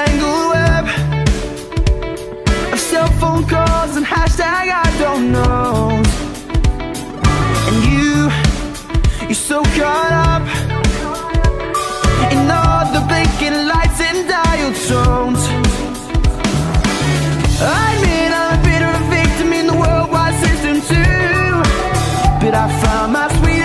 tangled web Of cell phone calls and hashtag I don't know. And you, you're so caught up In all the blinking lights and dial tones. I mean I'm a bitter victim in the worldwide system too But I found my sweet